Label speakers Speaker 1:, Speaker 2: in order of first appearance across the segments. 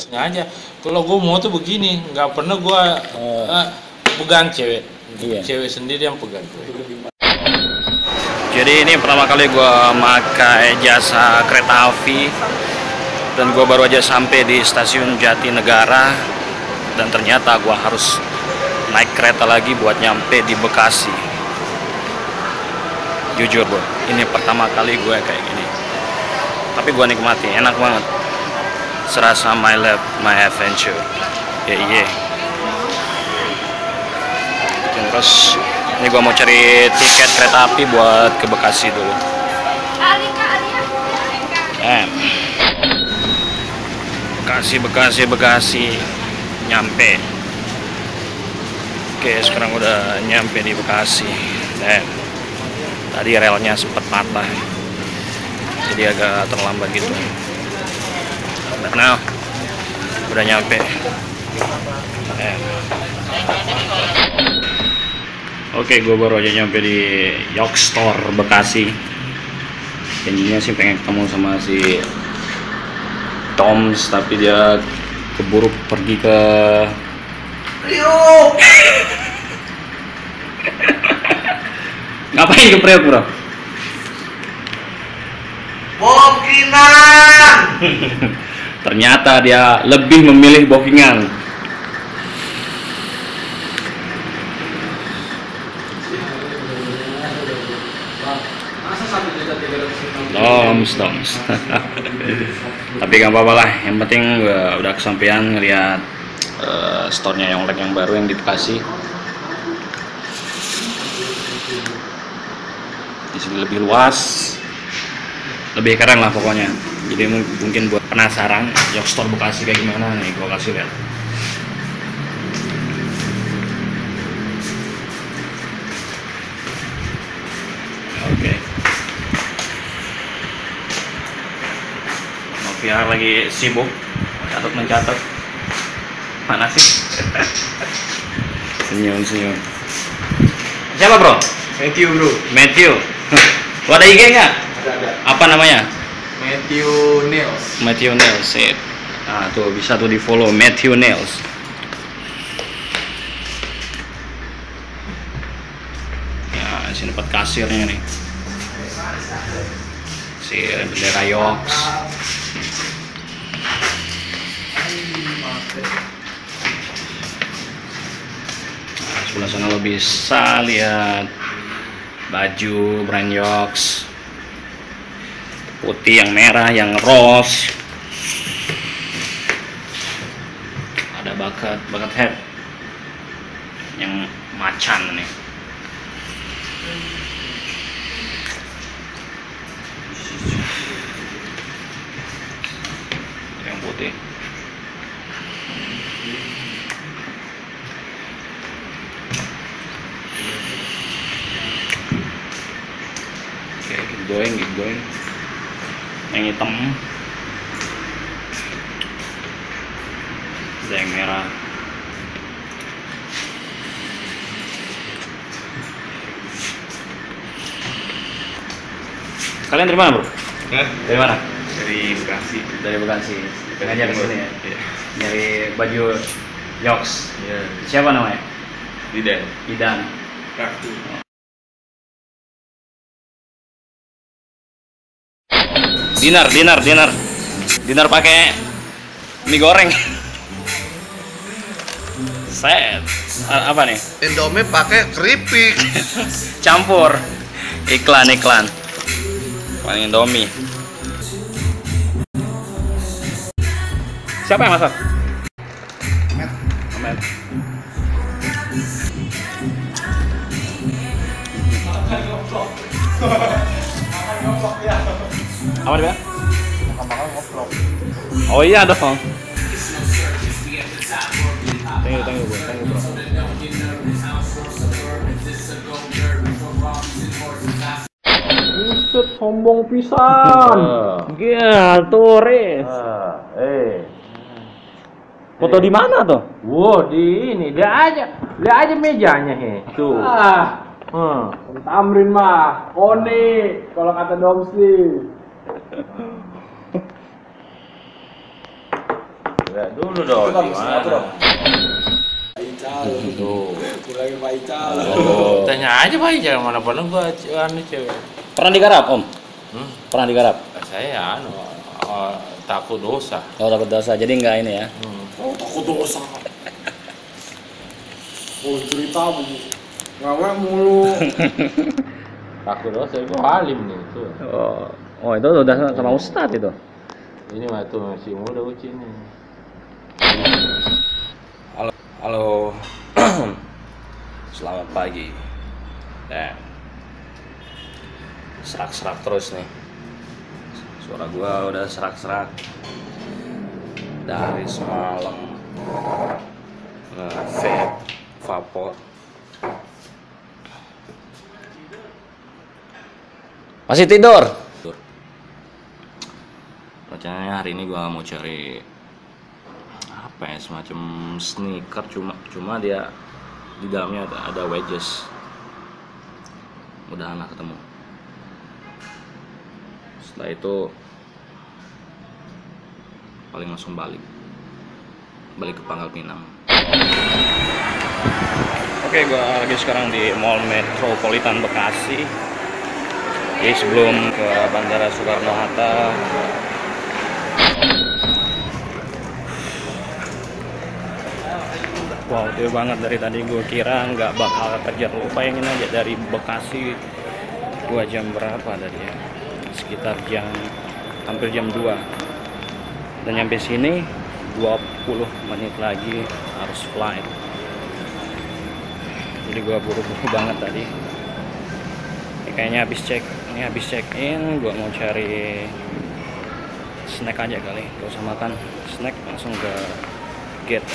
Speaker 1: sengaja kalau gue mau tuh begini nggak pernah gue
Speaker 2: Oh.
Speaker 1: eh, pegang cewek
Speaker 2: Iya.
Speaker 1: cewek sendiri yang pegang
Speaker 2: Jadi ini pertama kali gua pakai jasa kereta api dan gua baru aja sampai di stasiun Jatinegara dan ternyata gua harus naik kereta lagi buat nyampe di Bekasi. Jujur bro, ini pertama kali gue kayak gini. Tapi gua nikmati, enak banget. Serasa my life, my adventure. Ya iya. Terus ini gua mau cari tiket kereta api buat ke Bekasi dulu. Eh. Bekasi, Bekasi, Bekasi. Nyampe. Oke, sekarang udah nyampe di Bekasi. Dan tadi relnya sempat patah. Jadi agak terlambat gitu. Nah, udah nyampe. Eh. Oke, gue baru aja nyampe di York Store Bekasi. Janjinya sih pengen ketemu sama si Toms, tapi dia keburu pergi ke Priok. Ngapain ke Priok, bro?
Speaker 3: Bokinan.
Speaker 2: Ternyata dia lebih memilih bookingan. Toms, Toms. Tapi gak apa-apa lah. Yang penting gua udah kesampaian ngeliat eh, store-nya yang yang baru yang di Bekasi. Di sini lebih luas, lebih keren lah pokoknya. Jadi mu- mungkin buat penasaran Yok Store Bekasi kayak gimana nih, gua kasih lihat. Oke. Noviar lagi sibuk catat mencatat. Mana sih? senyum senyum. Siapa bro?
Speaker 3: Matthew bro.
Speaker 2: Matthew. Lo ada IG nggak?
Speaker 3: Ada ada.
Speaker 2: Apa namanya?
Speaker 3: Matthew Nails.
Speaker 2: Matthew Nails. Sip. Nah, tuh bisa tuh di follow Matthew Nails. Ya, sini dapat kasirnya nih. Si bendera Yoks. Sebelah sana lo bisa lihat baju brand Yoks putih yang merah yang rose. Ada bakat bakat head yang macan nih. Yang putih. Keep going keep going yang hitam ada yang merah kalian dari mana bro?
Speaker 3: Hah?
Speaker 2: dari mana?
Speaker 3: Dari Bekasi.
Speaker 2: dari Bekasi sengaja ke sini ya?
Speaker 3: Iya.
Speaker 2: nyari baju Yoks
Speaker 3: Iya.
Speaker 2: siapa namanya?
Speaker 3: Tidak.
Speaker 2: Idan
Speaker 3: Kartu.
Speaker 2: Dinar, dinar, dinar. Dinar pakai mie goreng. Set. Apa nih?
Speaker 3: Indomie pakai keripik.
Speaker 2: Campur. Iklan, iklan. Paling Indomie. Siapa yang masak? Amet. Apa dia? Oh iya dong. Thank you, thank you, bro. Thank you, bro. Buset, sombong pisan. Gila, tuh, Riz.
Speaker 1: eh
Speaker 2: Foto di mana tuh?
Speaker 1: wow di ini dia aja dia aja mejanya he tuh
Speaker 4: Ah,
Speaker 1: hmm.
Speaker 4: Tamrin mah, Oni, kalau kata Domsli.
Speaker 3: Lihat dulu dong.
Speaker 4: Itu
Speaker 3: gimana?
Speaker 4: dong. Pak Ical.
Speaker 3: Tuh.
Speaker 4: Kurangin Pak Ical.
Speaker 2: Oh.
Speaker 3: Tanya aja Pak Ijal mana pernah gua anu cewek.
Speaker 2: Pernah digarap, Om?
Speaker 3: Hmm?
Speaker 2: Pernah digarap?
Speaker 3: Saya anu oh, takut dosa.
Speaker 2: Oh, takut dosa. Jadi enggak ini ya.
Speaker 3: Hmm.
Speaker 4: Oh, takut dosa. Oh, cerita. Ngawek mulu.
Speaker 3: Takut dosa itu halim nih tuh.
Speaker 2: Oh, oh itu udah sama Ustadz itu.
Speaker 3: Ini mah tuh masih muda uci nih. Halo. Halo.
Speaker 2: Selamat pagi. Dan serak-serak terus nih. Suara gua udah serak-serak dari semalam.
Speaker 3: Nge-vape, vapor.
Speaker 2: Masih tidur? Rencananya hari ini gua mau cari apa ya semacam sneaker cuma cuma dia di dalamnya ada, ada wedges. Mudahan lah ketemu. Setelah itu paling langsung balik. Balik ke Pangkal Pinang. Oke, gua lagi sekarang di Mall Metropolitan Bekasi. Jadi sebelum ke Bandara Soekarno Hatta. Wow, itu banget dari tadi. Gue kira nggak bakal kejar lu bayangin aja dari Bekasi gua jam berapa tadi ya? Sekitar jam hampir jam 2 dan nyampe sini 20 menit lagi harus flight. Jadi gua buru-buru banget tadi. Ini kayaknya habis cek ini habis check in gua mau cari snack aja kali. Gak usah makan snack langsung ke gate.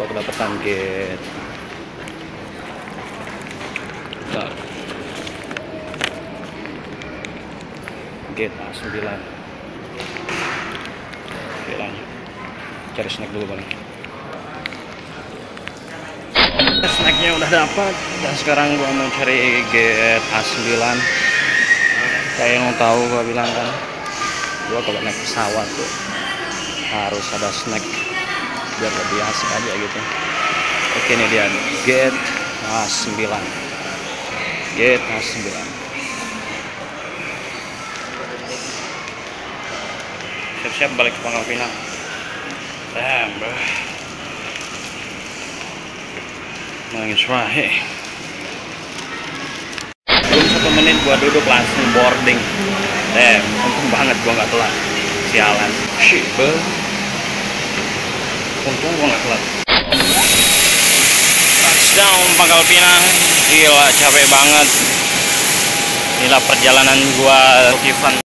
Speaker 2: Gua kedapatan gate. Gate A9 oke lanjut. Cari snack dulu bang. Snacknya udah dapat dan sekarang gua mau cari gate A9 kayak yang tahu gua bilang kan gua kalau naik pesawat tuh harus ada snack biar lebih asik aja gitu. Oke ini dia gate A9 gate A9 siap-siap balik ke Pangkal Pinang damn bro. Nangis satu menit gua duduk langsung boarding. Damn untung banget gua nggak telat. Sialan. Shit untung gua nggak telat. Touchdown Pangkal Pinang. Gila capek banget. Inilah perjalanan gua Kifan